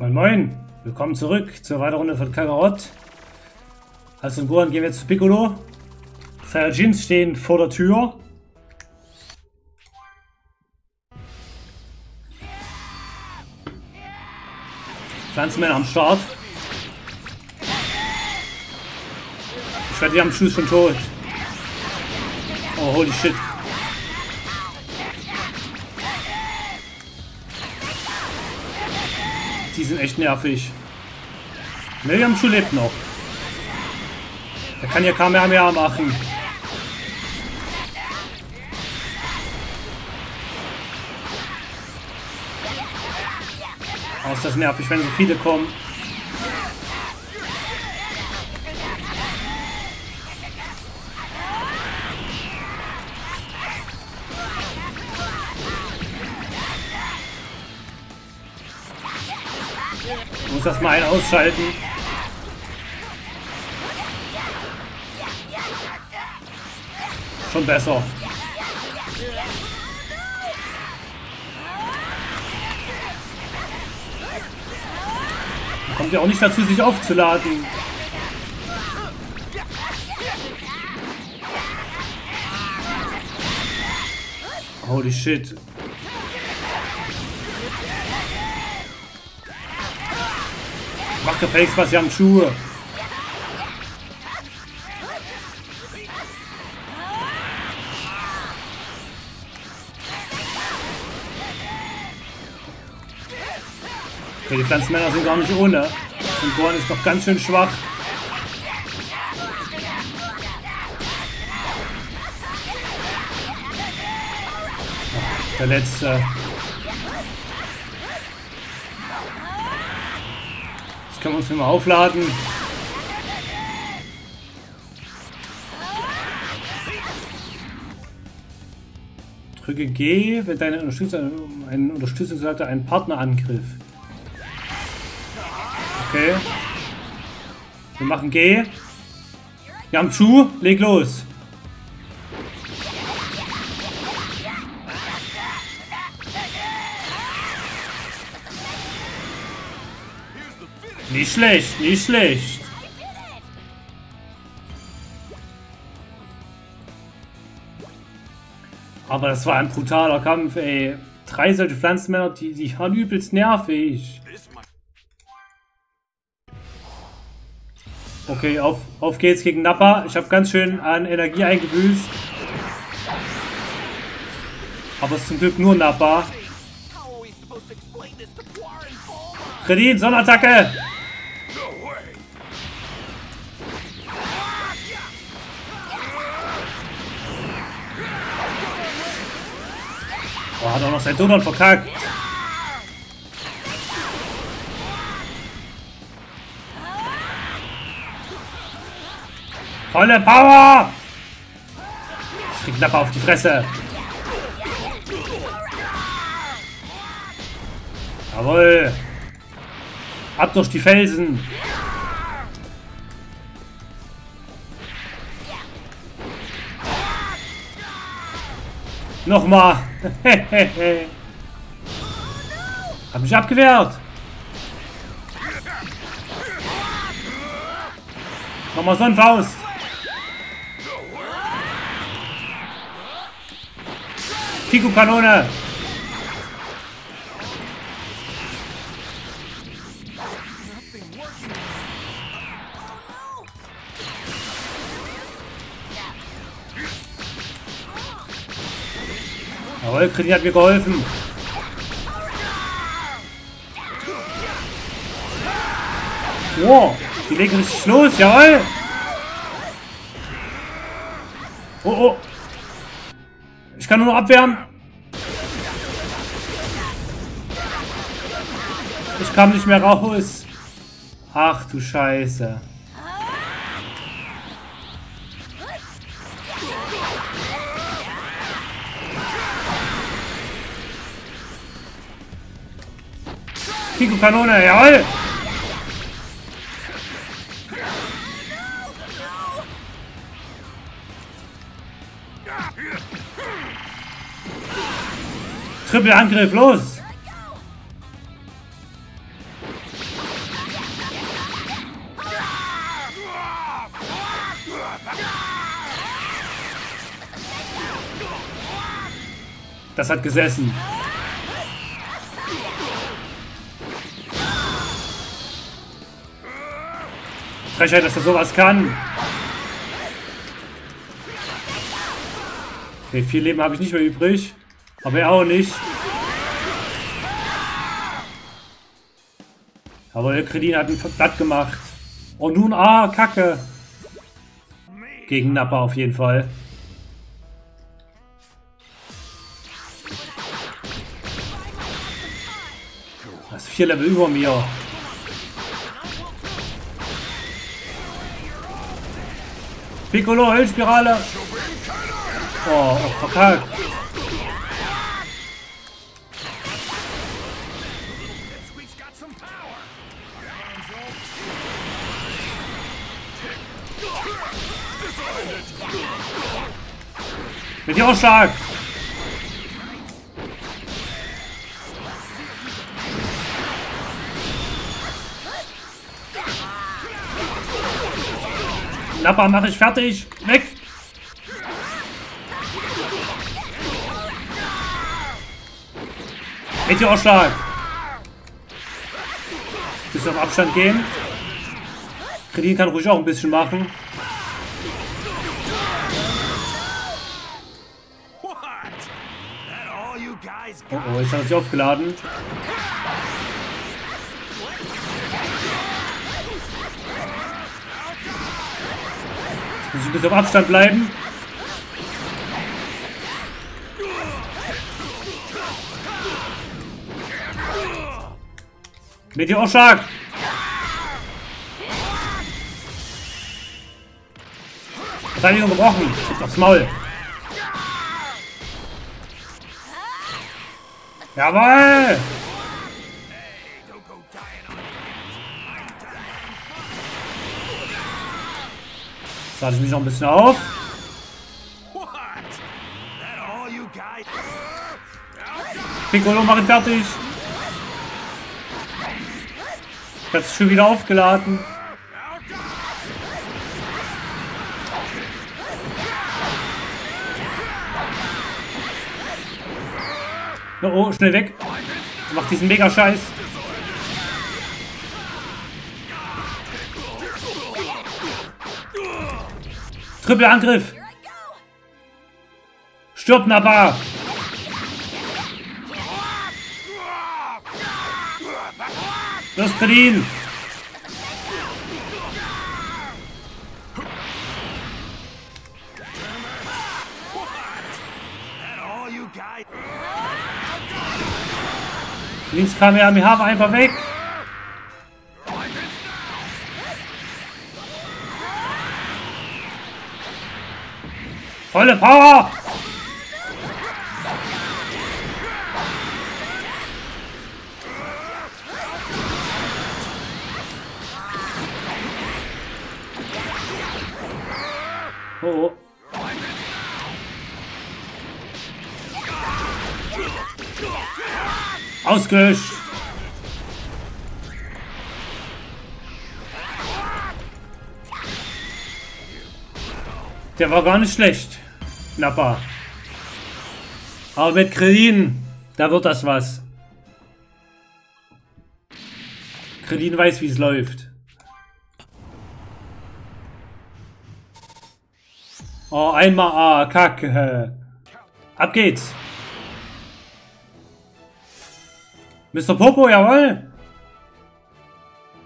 Moin Moin, willkommen zurück zur weiteren Runde von Kakarot. Als und Gohan gehen wir zu Piccolo. Saiyajins stehen vor der Tür. Pflanzenmänner am Start. Ich werde die am Schuss schon tot. Oh, holy shit. Die sind echt nervig. Miriam Schuh lebt noch. Er kann ja Kamehameha machen. Oh, ist das nervig, wenn so viele kommen. Muss das mal ein ausschalten. Schon besser. Kommt ja auch nicht dazu, sich aufzuladen. Holy shit. Gefälligst was, sie haben Schuhe. Okay, die Pflanzenmänner sind gar nicht ohne. Und Gorn ist doch ganz schön schwach. Ach, der letzte. Können wir uns mal aufladen. Drücke G, wenn deine Unterstützung, ein Unterstützungsseite einen Partnerangriff. Okay. Wir machen G. Wir haben Chu, leg los. Nicht schlecht, nicht schlecht. Aber das war ein brutaler Kampf, ey. Drei solche Pflanzenmänner, die, die waren übelst nervig. Okay, auf, auf geht's gegen Nappa. Ich habe ganz schön an Energie eingebüßt. Aber es ist zum Glück nur Nappa. Kredit, Sonnenattacke! Oh, hat auch noch sein Donut verkackt. Volle Power! Ich krieg Nappa auf die Fresse. Jawohl. Ab durch die Felsen. Nochmal. Hab mich abgewehrt. Nochmal so ein Faust. Pico-Kanone. Jawohl, Kredit hat mir geholfen. Wow, die legen richtig los, jawohl. Oh, oh. Ich kann nur noch abwehren. Ich kam nicht mehr raus. Ach du Scheiße. Pico Kanone, jawoll! Triple Angriff, los! Das hat gesessen. Frechheit, dass er sowas kann. Okay, viel Leben habe ich nicht mehr übrig. Aber er auch nicht. Aber der Kredit hat ihn platt gemacht. Und nun, ah, Kacke. Gegen Nappa auf jeden Fall. Das ist vier Level über mir. Piccolo, Hellspirale. Oh, oh verkackt. Mit dem Ausschlag! Nappa, mach ich fertig! Weg! Meteorschlag! Bisschen auf Abstand gehen. Kredit kann ruhig auch ein bisschen machen. Oh, oh, jetzt hat er sich aufgeladen. Muss ein bisschen auf Abstand bleiben. Meteorschlag! Verteidigung gebrochen. Aufs Maul. Jawoll! Lade ich mich noch ein bisschen auf. Piccolo, mach ihn fertig. Hab's schon wieder aufgeladen. Oh, schnell weg. Mach diesen Mega-Scheiß. Triple-Angriff. Stirb, Naba. Das Berlin. Links Kamehameha war einfach weg. Volle Power! Oh, oh. Der war gar nicht schlecht. Nappa. Aber mit Krillin, da wird das was. Krillin weiß, wie es läuft. Oh, einmal A, Kacke. Ab geht's. Mr. Popo, jawoll!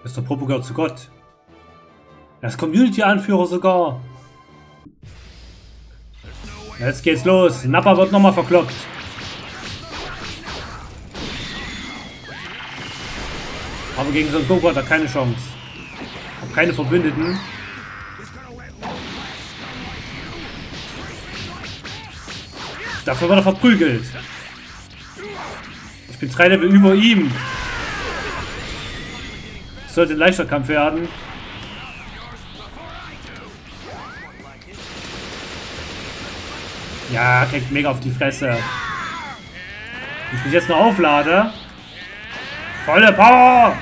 Mr. Popo gehört zu Gott. Ist Community-Anführer sogar. Jetzt geht's los. Nappa wird nochmal verkloppt. Aber gegen so einen Goku hat er keine Chance. Hab keine Verbündeten. Dafür wird er verprügelt. Ich bin drei Level über ihm. Sollte ein leichter Kampf werden. Ja, kriegt mega auf die Fresse. Ich mich jetzt nur auflade. Volle Power!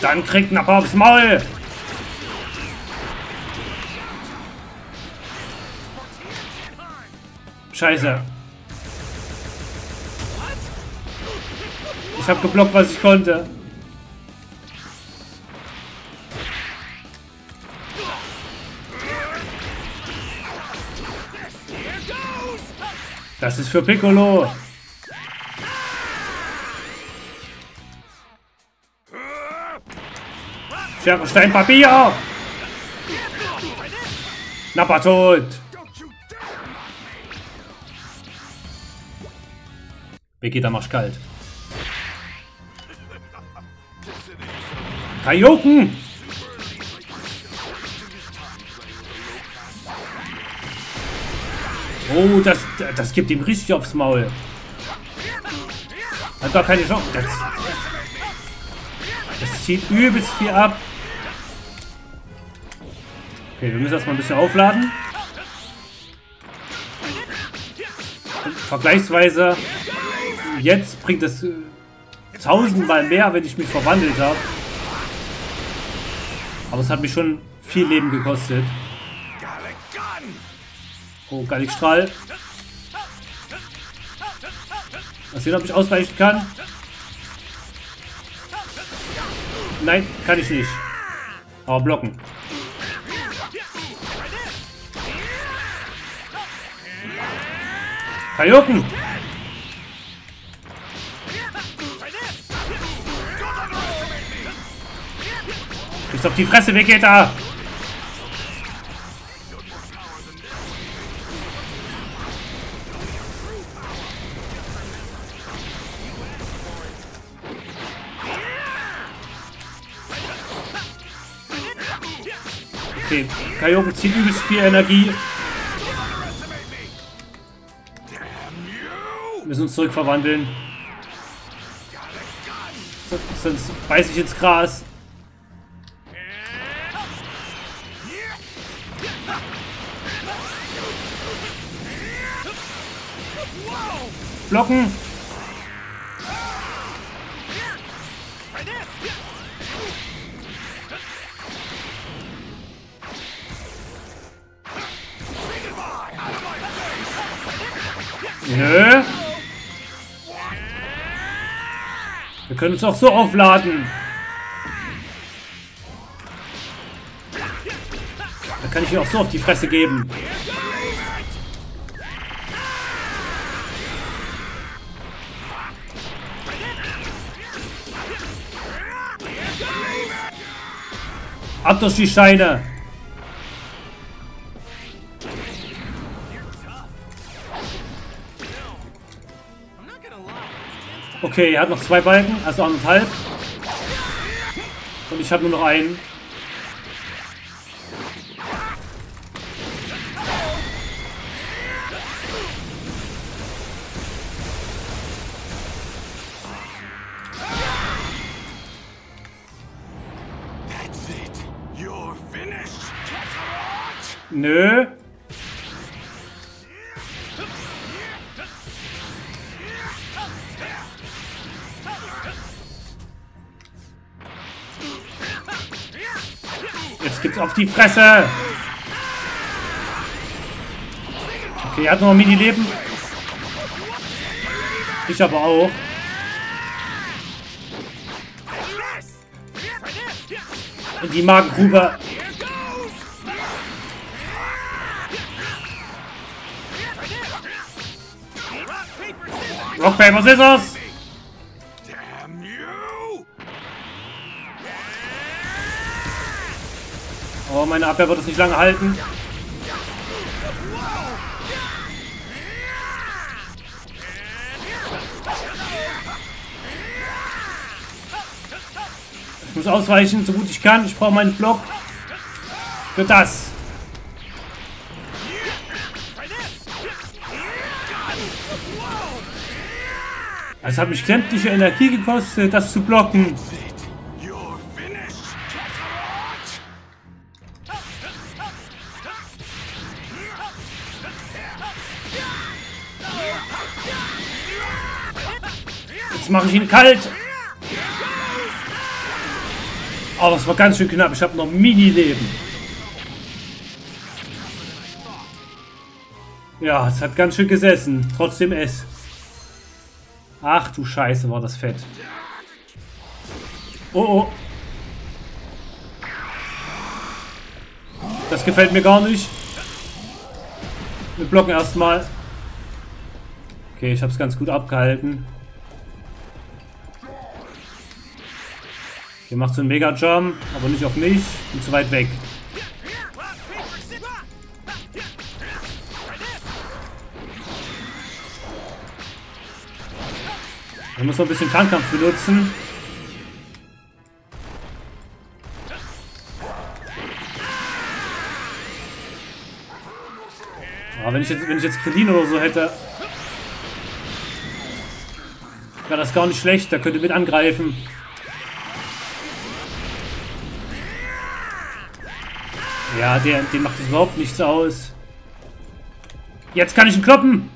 Dann kriegt Nappa aufs Maul! Scheiße. Ich habe geblockt, was ich konnte. Das ist für Piccolo. Schere, Stein, Papier. Nappa tot. Vegeta machst kalt. Kaioken! Oh, das, das gibt ihm richtig aufs Maul. Hat gar keine Chance. Das, das zieht übelst viel ab. Okay, wir müssen erstmal ein bisschen aufladen. Und vergleichsweise jetzt bringt es äh, tausendmal mehr, wenn ich mich verwandelt habe. Aber es hat mich schon viel Leben gekostet. Oh, Gallikstrahl. Mal sehen, ob ich ausweichen kann. Nein, kann ich nicht. Aber blocken. Kajoken! Ist auf die Fresse, Vegeta! Kaioken zieht übelst viel Energie. Wir müssen uns zurückverwandeln. Sonst beiß ich ins Gras. Blocken! Nö. Wir können uns auch so aufladen. Da kann ich mir auch so auf die Fresse geben. Ab durch die Scheine. Okay, er hat noch zwei Balken, also anderthalb. Und ich habe nur noch einen. Nö. Die Fresse. Okay, er hat noch ein Mini-Leben. Ich aber auch. In die Magengrube. Rock, Paper, Scissors! Meine Abwehr wird es nicht lange halten. Ich muss ausweichen, so gut ich kann. Ich brauche meinen Block. Für das. Es hat mich sämtliche Energie gekostet, das zu blocken. Jetzt mache ich ihn kalt. Oh, das war ganz schön knapp. Ich habe noch Mini-Leben. Ja, es hat ganz schön gesessen. Trotzdem S. Ach du Scheiße, war das fett. Oh oh. Das gefällt mir gar nicht. Wir blocken erstmal. Okay, ich habe es ganz gut abgehalten. Hier macht so einen Mega-Jump, aber nicht auf mich. Bin zu weit weg. Man muss noch ein bisschen Fernkampf benutzen. Aber wenn ich jetzt, wenn ich jetzt Krillin oder so hätte, wäre das gar nicht schlecht. Der könnte mit angreifen. Ja, der, dem macht es überhaupt nichts aus. Jetzt kann ich ihn kloppen.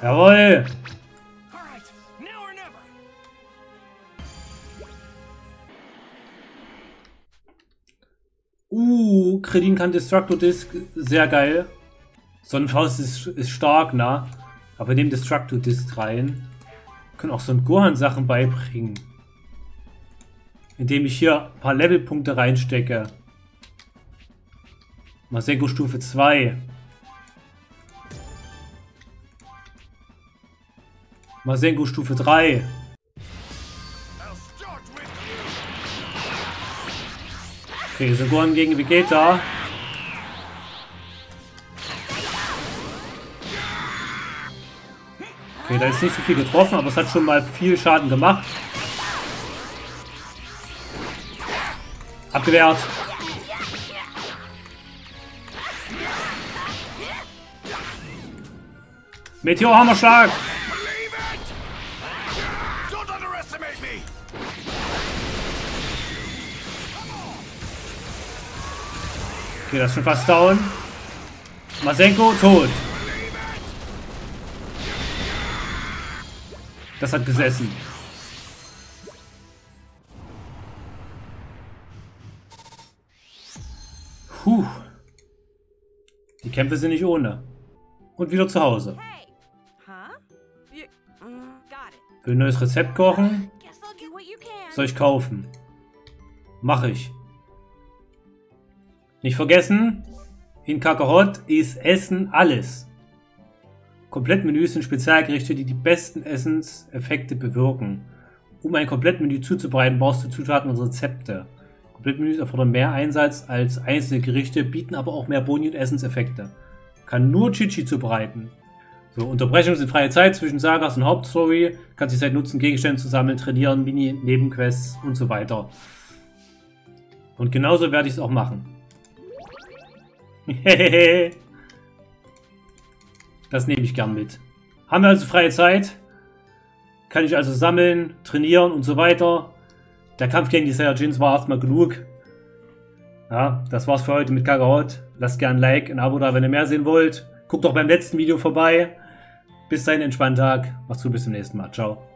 Jawohl. Uh, Kredin kann Destructo Disc. Sehr geil. Sonnenfaust ist, ist stark, na. Aber wir nehmen Destructo Disc rein. Können auch so ein Gohan-Sachen beibringen. Indem ich hier ein paar Levelpunkte reinstecke. Masenko Stufe 2. Masenko Stufe 3. Okay, Sogoran gegen Vegeta. Okay, da ist nicht so viel getroffen, aber es hat schon mal viel Schaden gemacht. Abgewehrt. Meteorhammerschlag! Okay, das ist schon fast down. Masenko tot. Das hat gesessen. Puh. Die Kämpfe sind nicht ohne. Und wieder zu Hause. Will ein neues Rezept kochen? Soll ich kaufen? Mache ich. Nicht vergessen, in Kakarot ist Essen alles. Komplettmenüs sind Spezialgerichte, die die besten Essenseffekte bewirken. Um ein Komplettmenü zuzubereiten, brauchst du Zutaten und Rezepte. Komplettmenüs erfordern mehr Einsatz als einzelne Gerichte, bieten aber auch mehr Boni und Essenseffekte. Kann nur Chichi zubereiten. So, Unterbrechungen sind freie Zeit zwischen Sagas und Hauptstory. Kannst die Zeit nutzen, Gegenstände zu sammeln, trainieren, Mini-Nebenquests und so weiter. Und genauso werde ich es auch machen. das nehme ich gern mit. Haben wir also freie Zeit. Kann ich also sammeln, trainieren und so weiter. Der Kampf gegen die Saiyajins war erstmal genug. Ja, das war's für heute mit Kakarot. Lasst gerne ein Like, ein Abo da, wenn ihr mehr sehen wollt. Guckt doch beim letzten Video vorbei. Bis dahin, entspannten Tag. Macht's gut, bis zum nächsten Mal. Ciao.